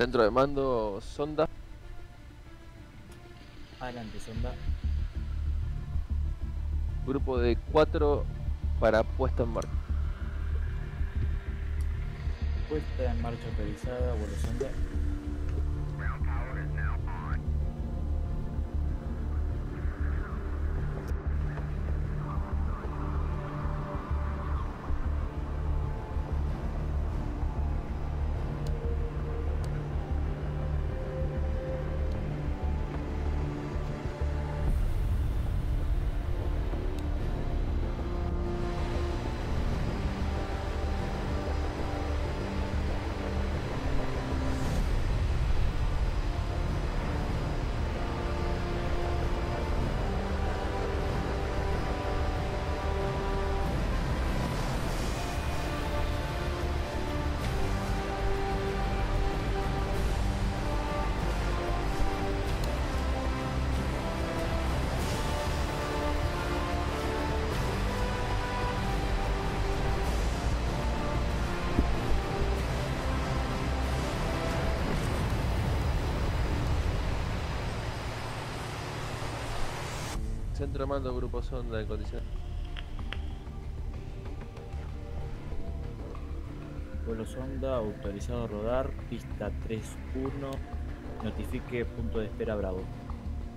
Centro de mando, sonda. Adelante, sonda. Grupo de 4 para puesta en marcha. Puesta en marcha autorizada, vuelo sonda. Centro de mando, grupo sonda en condiciones. Vuelo sonda, autorizado a rodar, pista 3-1. Notifique punto de espera Bravo.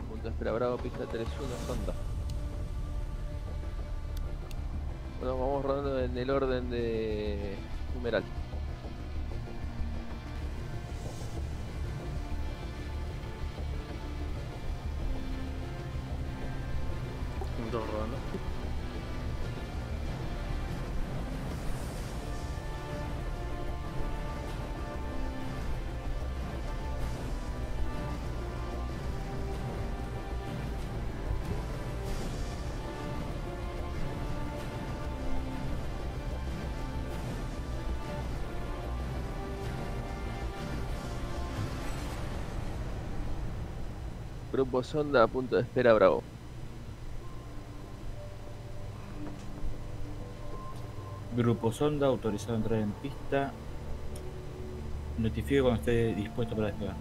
Punto de espera bravo, pista 3-1, sonda. Bueno, vamos rodando en el orden de numeral. Grupo sonda, punto de espera bravo. Grupo sonda, autorizado a entrar en pista. Notifique cuando esté dispuesto para despegar.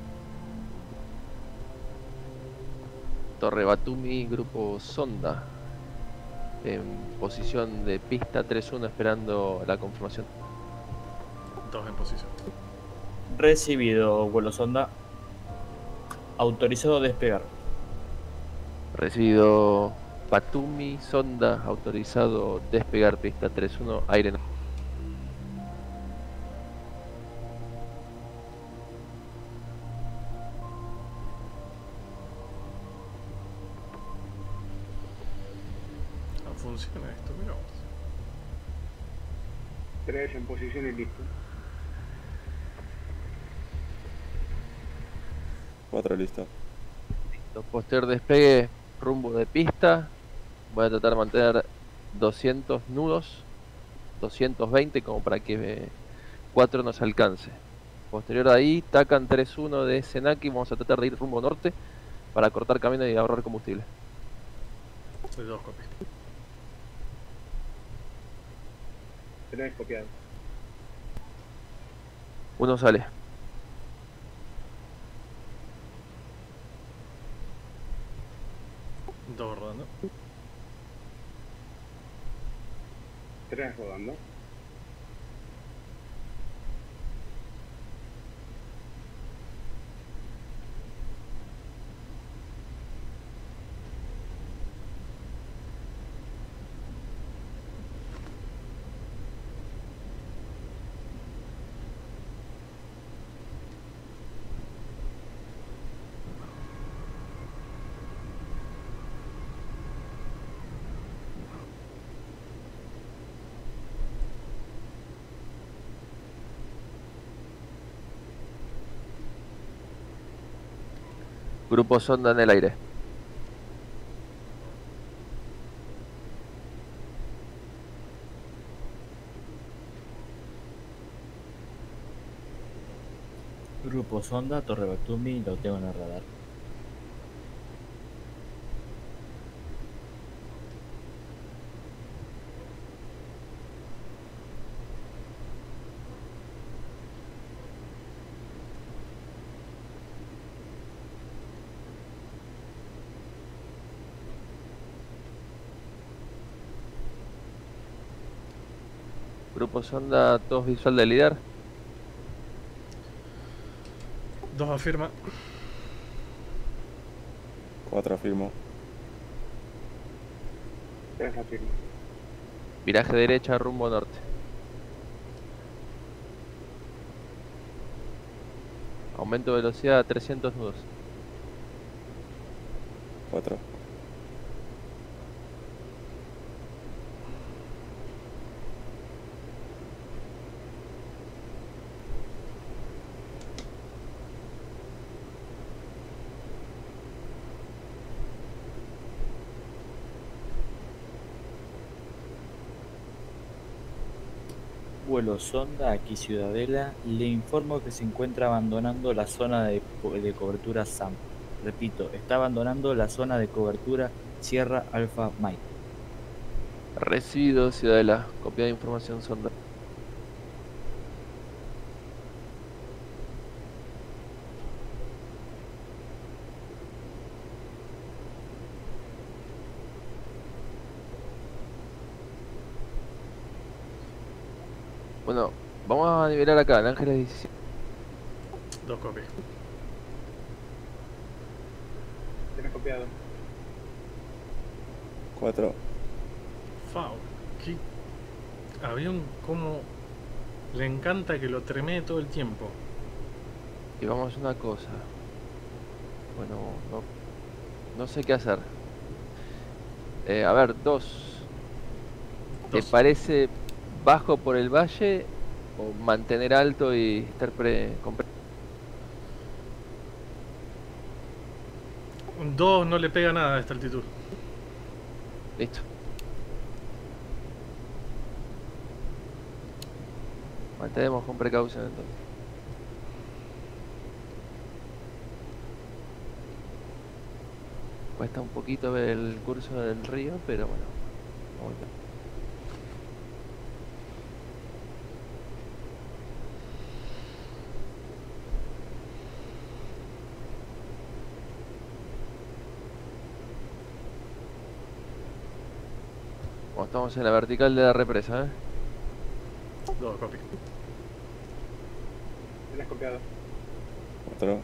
Torre Batumi, grupo sonda. En posición de pista 3-1 esperando la confirmación. Dos en posición. Recibido, vuelo sonda. Autorizado a despegar. Recibido Batumi, sonda, autorizado despegar pista 3-1, aire. funciona esto, mira vos. 3 en posición y listo. 4 listo. Listo, Posterior despegue, rumbo de pista. Voy a tratar de mantener 200 nudos, 220 como para que 4 nos alcance. Posterior a ahí, tacan 3-1 de Senaki. Vamos a tratar de ir rumbo norte para cortar camino y ahorrar combustible. Soy dos copias. 3 copiado. Uno sale. Dos rodando. Grupo sonda en el aire. Grupo sonda, Torre Batumi, lo tengo en el radar. Grupo Sonda, todos visual de líder. Dos afirma. Cuatro afirmo. Tres afirma. Viraje derecha rumbo norte. Aumento de velocidad a 300 nudos. Cuatro. Vuelo sonda aquí Ciudadela. Le informo que se encuentra abandonando la zona de, de cobertura SAM. Repito, está abandonando la zona de cobertura Sierra Alpha Mike. Recibido, Ciudadela. Copia de información sonda. Bueno, nivelar acá, el Ángeles 17. Dos copias. Tres copiado. Cuatro. Fau. ¿Qué? Avión como... Le encanta que lo tremee todo el tiempo. Y vamos a una cosa. Bueno, no, no sé qué hacer. Eh, a ver, dos. ¿Te Dos. parece bajo por el valle o mantener alto y estar pre, con pre- Un Dos no le pega nada a esta altitud. Listo. Mantenemos con precaución entonces. Cuesta un poquito ver el curso del río, pero bueno. vamos a ver. Estamos en la vertical de la represa, ¿eh? Dos copias. Tres copiado. Cuatro.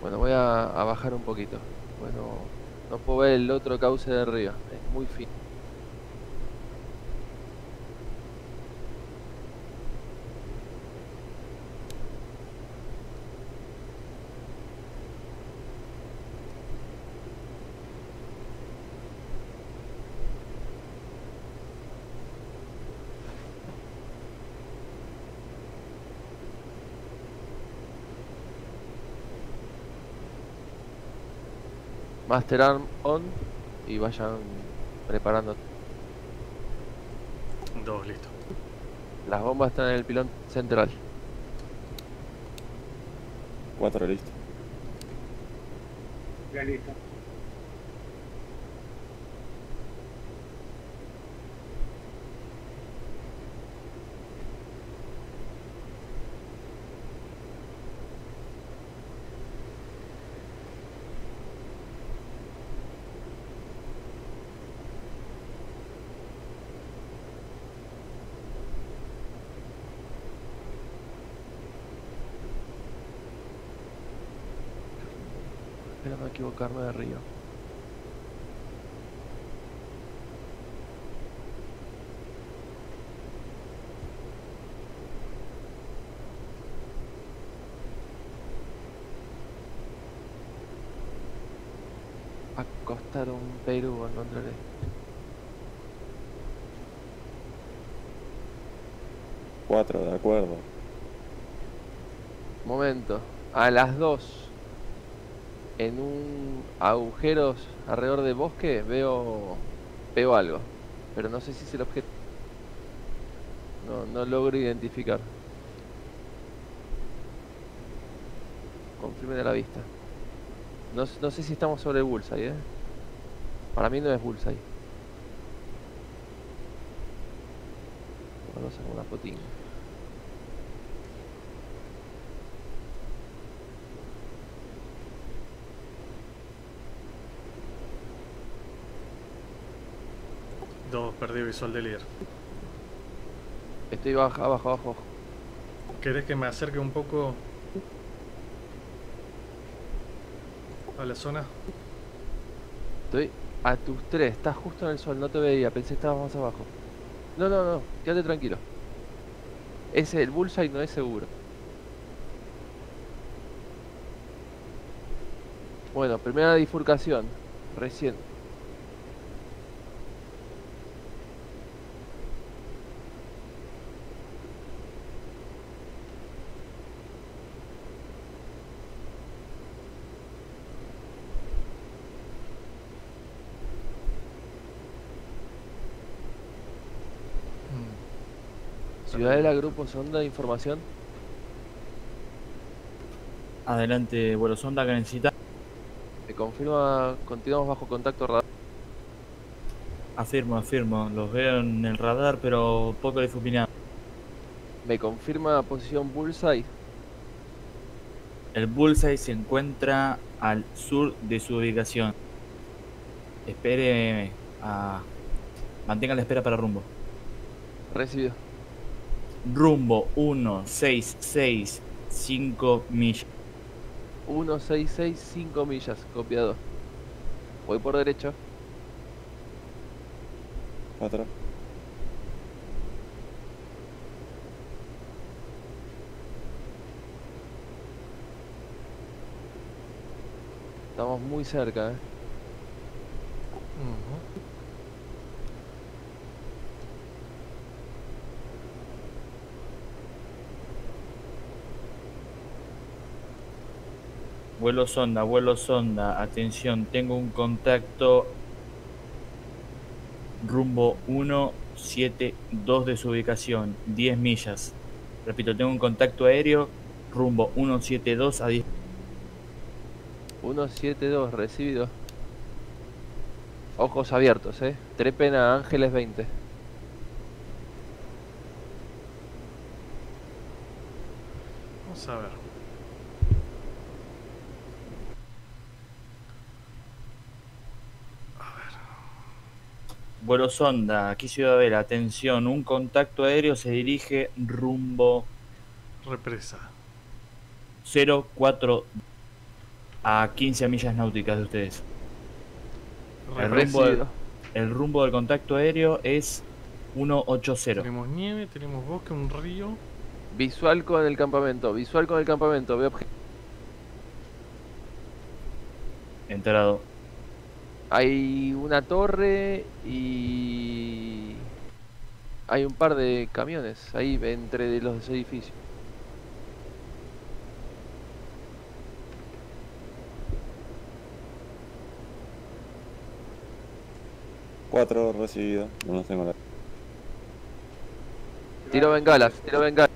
Bueno, voy a, a bajar un poquito. Bueno, no puedo ver el otro cauce del río. Es muy fino. Master Arm on y vayan preparando. Dos, listo. Las bombas están en el pilón central. Cuatro listo. Tres listo. No equivocarme de río. Va a costar un Perú encontraré. Cuatro, de acuerdo. Momento. A las 2. En un agujeros alrededor de bosque veo veo algo, pero no sé si es el objeto. No, no logro identificar. Confirme de la vista. No, no sé si estamos sobre el bullseye, ¿eh? Para mí no es bullseye. Vamos a una fotín. Dos, perdí visual de líder. Estoy baja, abajo, abajo. abajo. ¿Querés que me acerque un poco a la zona? Estoy a tus tres. Estás justo en el sol. No te veía. Pensé que estabas más abajo. No, no, no. Quédate tranquilo. Ese, el bullseye no es seguro. Bueno, primera bifurcación. Recién. Ciudadela, Grupo Sonda, información. Adelante, vuelo sonda que necesita. Me confirma, continuamos bajo contacto radar. Afirmo, afirmo. Los veo en el radar, pero poco difuminado. Me confirma posición Bullseye. El Bullseye se encuentra al sur de su ubicación. Espere a... Mantenga la espera para rumbo. Recibido. Rumbo 1665 millas. 1665 millas, copiado. Voy por derecho. 4, Estamos muy cerca, eh. Vuelo sonda, vuelo sonda. Atención, tengo un contacto rumbo 172 de su ubicación, 10 millas. Repito, tengo un contacto aéreo rumbo 172 a 10 172, recibido. Ojos abiertos, eh. Trepen a Ángeles 20. Vamos a ver. Vuelo sonda, aquí Ciudadela, atención, un contacto aéreo se dirige rumbo Represa. 04 a 15 millas náuticas de ustedes. El rumbo, del, el rumbo del contacto aéreo es 180. Tenemos nieve, tenemos bosque, un río. Visual con el campamento, visual con el campamento. Veo Enterado. Hay una torre y hay un par de camiones ahí entre los edificios. cuatro recibido. No los tengo la. Tiro bengalas, tiro bengalas.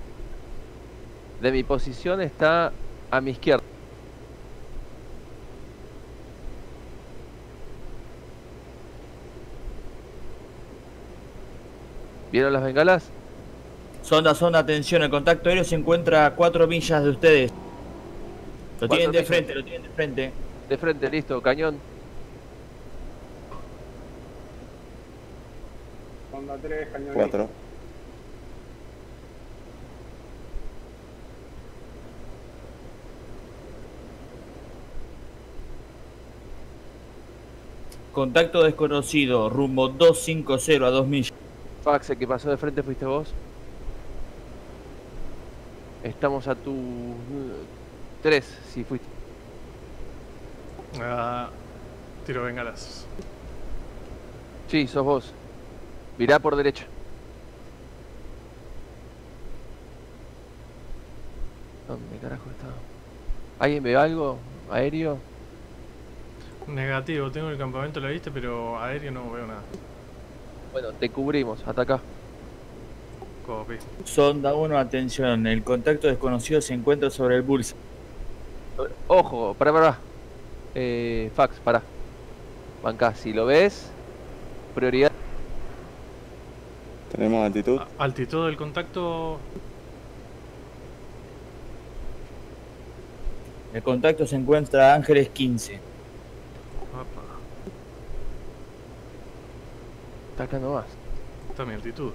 De mi posición está a mi izquierda. ¿Vieron las bengalas? Sonda, sonda, atención, el contacto aéreo se encuentra a 4 millas de ustedes. Lo tienen de millas. frente, lo tienen de frente. De frente, listo, cañón. Sonda 3, cañón. 4, Contacto desconocido, rumbo 250 a 2 millas. Fax, el que pasó de frente fuiste vos. Estamos a tu 3, si fuiste. Ah, tiro bengalas. Sí, sos vos. Mirá por derecha. ¿Dónde carajo está? ¿Alguien ve algo? ¿Aéreo? Negativo, tengo el campamento, lo viste, pero aéreo no veo nada. Bueno, te cubrimos, ataca. Copy. Sonda 1, atención, el contacto desconocido se encuentra sobre el Bullseye. Ojo, pará, pará. Eh, fax, pará. Banca, si lo ves, prioridad. Tenemos altitud. A- Altitud del contacto. El contacto se encuentra a Ángeles 15. Está acá nomás. está mi altitud.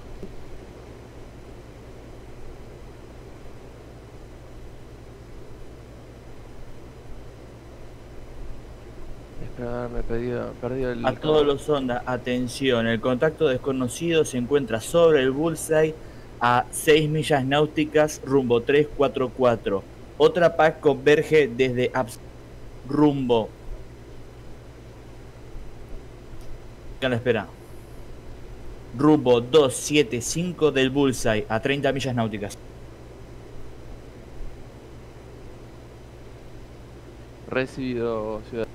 Espera, me perdí, perdí el. A todos los ondas, atención, el contacto desconocido se encuentra sobre el bullseye a 6 millas náuticas rumbo 344. Otra PAC converge desde Abs rumbo. A la espera. Rumbo 275 del bullseye a 30 millas náuticas. Recibido, ciudad.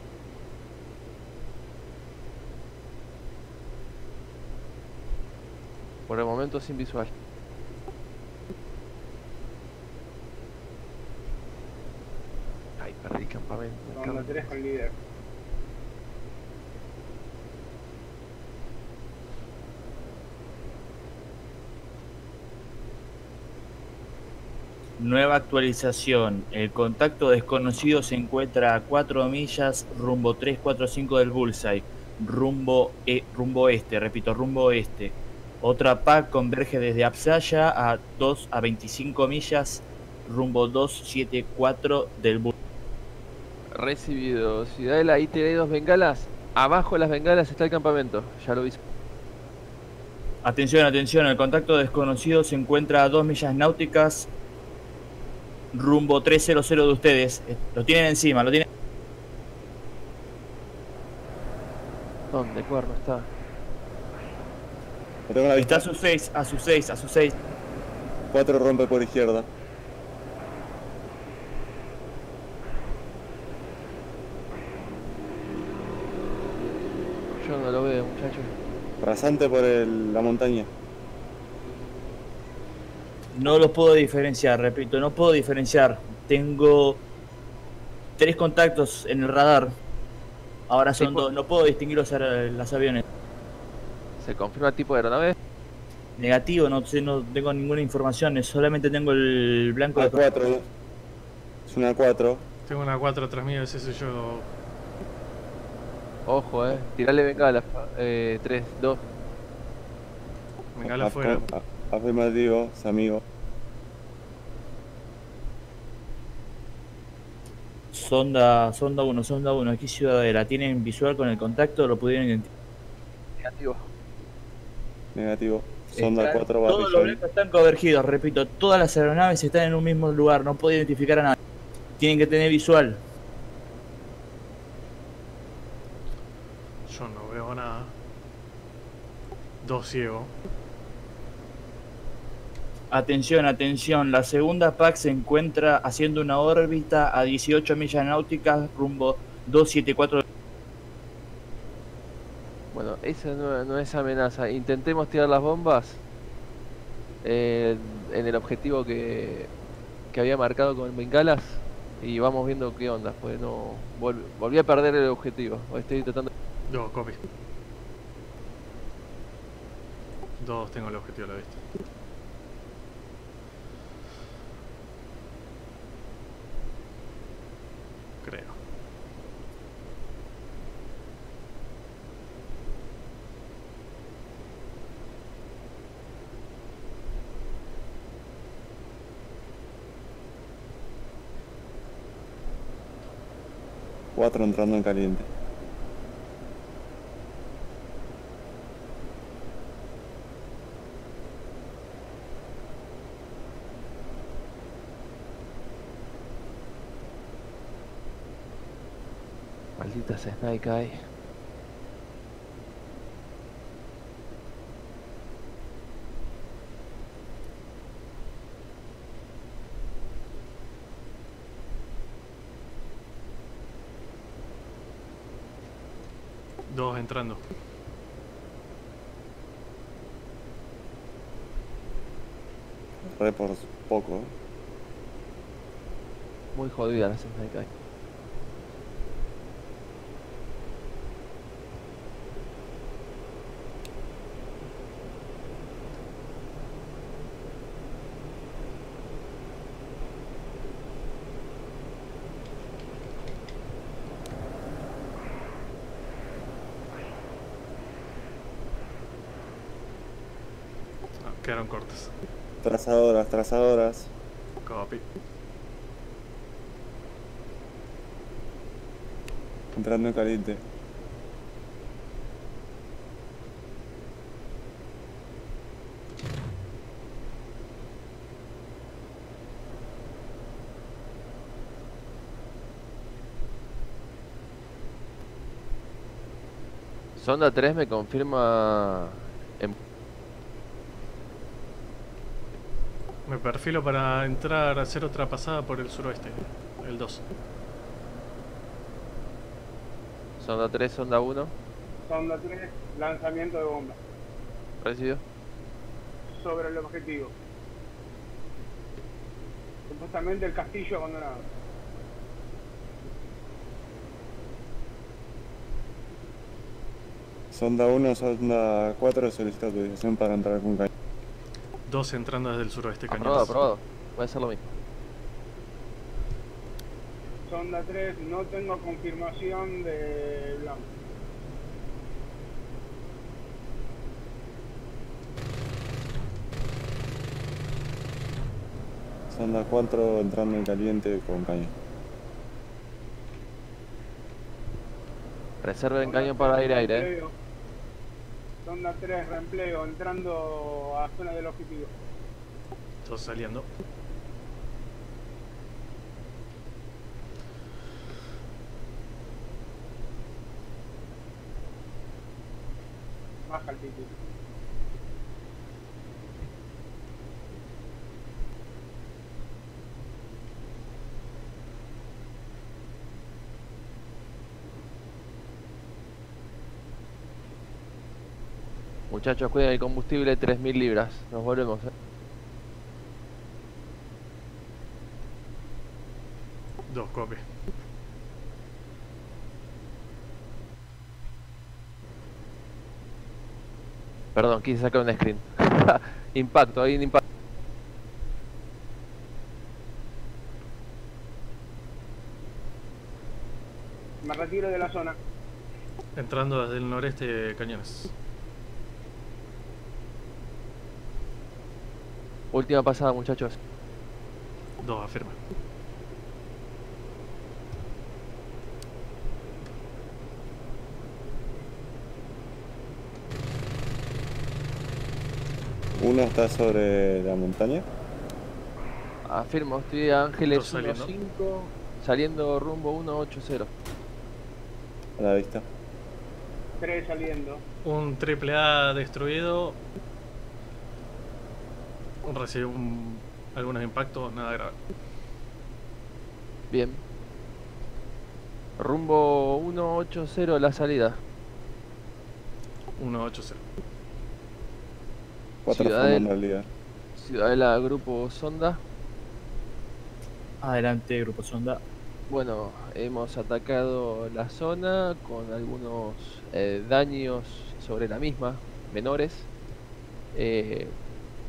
Por el momento sin visual. Ay, perdí campamento. cago Onda en 3 con líder. Nueva actualización. El contacto desconocido se encuentra a 4 millas rumbo 345 del Bullseye. Rumbo, e- rumbo este, repito, rumbo este. Otra PAC converge desde Apsaya a 2 a 25 millas rumbo 274 del Bullseye. Recibido. Ciudadela, ahí tenéis dos bengalas. Abajo de las bengalas está el campamento. Ya lo vi. Atención, atención, el contacto desconocido se encuentra a 2 millas náuticas rumbo 300 de ustedes. Eh, Lo tienen encima, lo tienen. ¿Dónde, cuerno está? Lo tengo a la Está a sus 6, a sus 6, a sus 6. 4 rompe por izquierda. Yo no lo veo, muchachos. Rasante por el- la montaña. No los puedo diferenciar, repito, no puedo diferenciar. Tengo tres contactos en el radar. Ahora son dos, no puedo distinguir los, los aviones. ¿Se confirma el tipo de aeronave? Negativo, no sé, no tengo ninguna información, solamente tengo el blanco de A4. Es una 4. Tengo una 4 atrás mío, ese soy yo. Ojo, eh. Tirale bengala. Eh, 3, 2. Venga afuera. Afirmativo, es amigo. Sonda, sonda 1, sonda 1, aquí Ciudadela. ¿Tienen visual con el contacto? ¿Lo pudieron identificar? Negativo. Negativo. Sonda Están- 4 Todos los blancos están convergidos, repito, todas las aeronaves están en un mismo lugar, no puedo identificar a nadie. Tienen que tener visual. Yo no veo nada. Dos ciegos. Atención, atención, la segunda PAC se encuentra haciendo una órbita a 18 millas náuticas rumbo 274. Bueno, esa no, no es amenaza. Intentemos tirar las bombas eh, en el objetivo que, que había marcado con bengalas y vamos viendo qué onda. Pues no vol- volví a perder el objetivo. Estoy tratando. Dos, copy. Dos, tengo el objetivo a la vista. 4 entrando en caliente. Malditas Snake hay. Entrando. Re por poco. Muy jodida las Snake ahí. quedaron Copy. Entrando en caliente. Sonda 3 me confirma en Me perfilo para entrar a hacer otra pasada por el suroeste. El 2. Sonda 3, Sonda 1, Sonda 3, lanzamiento de bomba. recibido. Sobre el objetivo. Supuestamente el castillo abandonado. Sonda 1, sonda 4 solicita autorización para entrar con cañón. 2 entrando desde el suroeste, Aprobado, cañones. aprobado. Puede ser lo mismo. Sonda 3, no tengo confirmación de blanco. Sonda 4 entrando en caliente con cañón. Reserven cañón para aire-aire, eh. Sonda 3, reempleo, entrando a zona del objetivo. 2 saliendo. Baja el título. Muchachos, cuiden el combustible, 3.000 libras. Nos volvemos, eh. 2 copy. Perdón, quise sacar un screen. impacto, hay un impacto. Me retiro de la zona. Entrando desde el noreste, cañones. Última pasada, muchachos. 2 afirma. Uno está sobre la montaña. Afirmo, estoy a Ángeles saliendo. 1.5, saliendo rumbo 180. A la vista. 3 saliendo. Un triple A destruido. Recibe un- algunos impactos, nada grave. Bien. Rumbo 180 la salida. 180. Cuatro Ciudadela. Ciudadela Grupo Sonda. Adelante, Grupo Sonda. Bueno, hemos atacado la zona con algunos eh, daños sobre la misma, menores. Eh,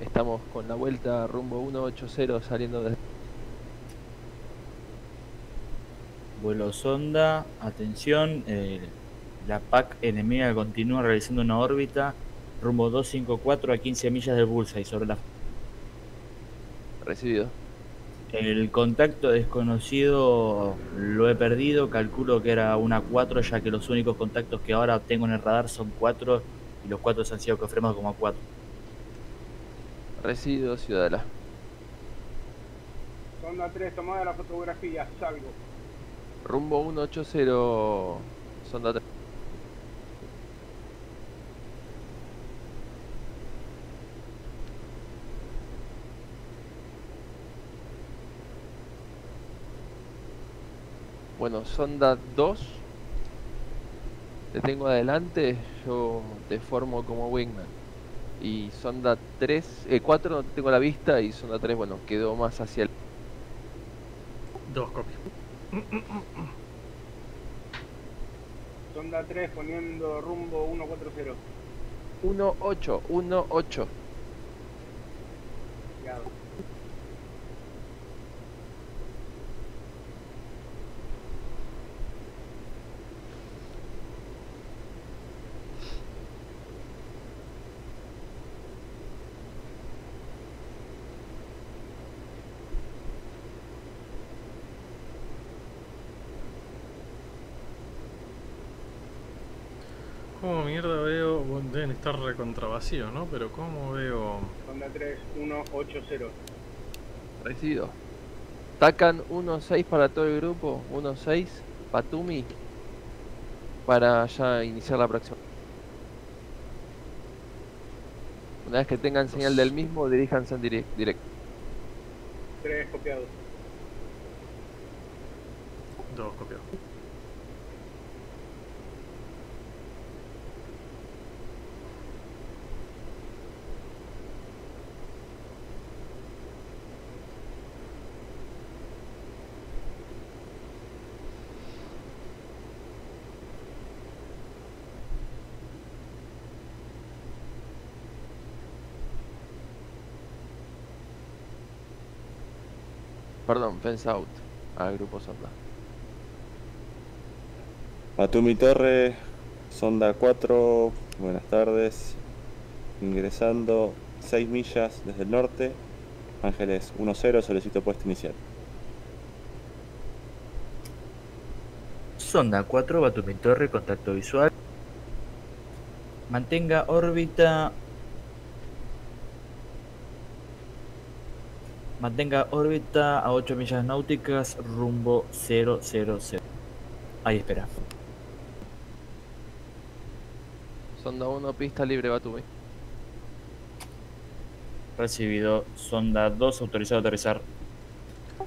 estamos con la vuelta rumbo 180 saliendo de... Vuelo Sonda. Atención. eh, la PAC enemiga continúa realizando una órbita rumbo 254 a 15 millas del Bullseye sobre la Recibido. El contacto desconocido lo he perdido, calculo que era una 4 ya que los únicos contactos que ahora tengo en el radar son 4 y los 4 han sido confirmados como 4. Recibido, Ciudadela. Sonda 3, tomada la fotografía, salgo. Rumbo 180 Sonda 3. Bueno, Sonda 2. Te tengo adelante, yo te formo como Wingman. Y Sonda 3, eh, 4 no te tengo la vista y Sonda 3, bueno, quedó más hacia el... 2 copy. Sonda 3 poniendo rumbo 140. 1-8, 1-8. Ya. ¿Cómo mierda veo? bueno, Deben estar recontra vacíos, ¿no? Pero ¿cómo veo? Sonda 3, 180. Recibido. Tacan 1-6 para todo el grupo. 1-6. Patumi. Para ya iniciar la próxima. Una vez que tengan señal del mismo, diríjanse en direct- directo. 3 copiados. Dos copiados. Perdón, fence out al grupo Sonda. Batumi Torre, Sonda 4, buenas tardes. Ingresando 6 millas desde el norte. Ángeles 1-0, solicito puesto inicial. Sonda 4, Batumi Torre, contacto visual. Mantenga órbita. Mantenga órbita a 8 millas náuticas, rumbo 000. Ahí espera. Sonda 1, pista libre, Batumi. Recibido. Sonda 2, autorizado a aterrizar.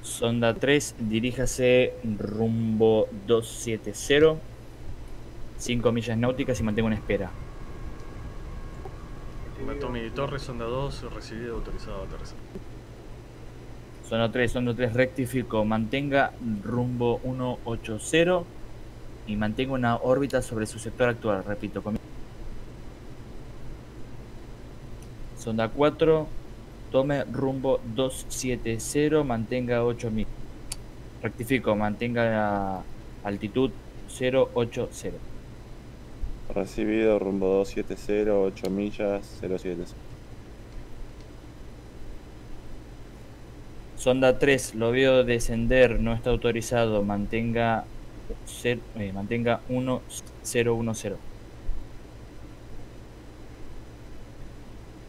Sonda 3, diríjase rumbo 270. 5 millas náuticas y mantenga una espera. Batumi Torres, sonda 2, recibido, autorizado a aterrizar. Sonda 3, sonda 3, rectifico. Mantenga rumbo 180 y mantenga una órbita sobre su sector actual. Repito, comi- Sonda 4, tome rumbo 270, mantenga 8000. Rectifico, mantenga altitud 080. Recibido, rumbo 270, 8 millas, 070. Sonda 3, lo veo descender, no está autorizado, mantenga, cer- eh, mantenga 1010.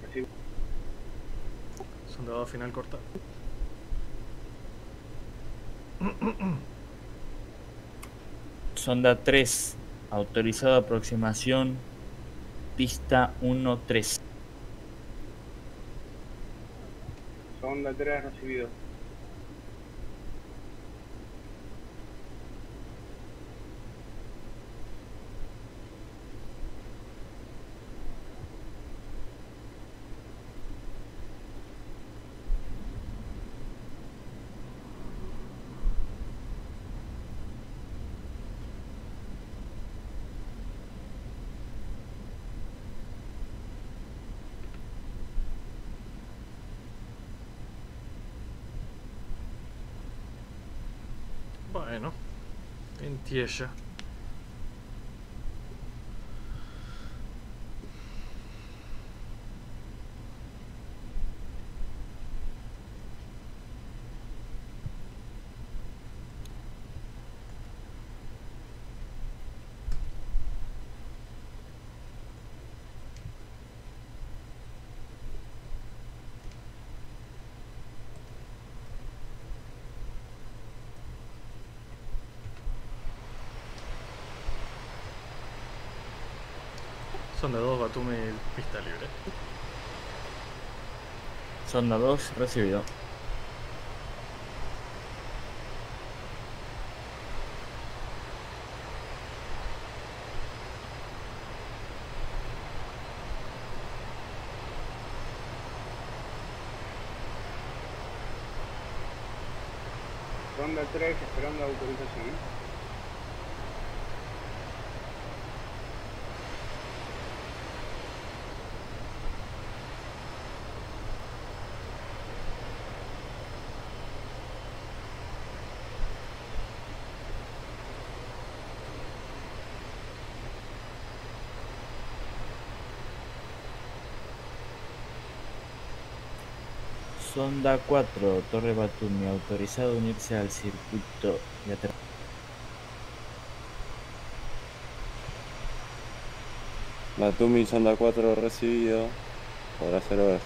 Recibo. Sonda 2, final corta. Sonda 3, autorizado aproximación, pista 13. Sonda 3 recibido. Bueno, entiella. Sonda 2, Batumi, pista libre. Sonda 2, recibido. Sonda 3 esperando autorización. Sonda 4, Torre Batumi, autorizado a unirse al circuito de ater- Batumi, sonda 4 recibido. Podrá ser.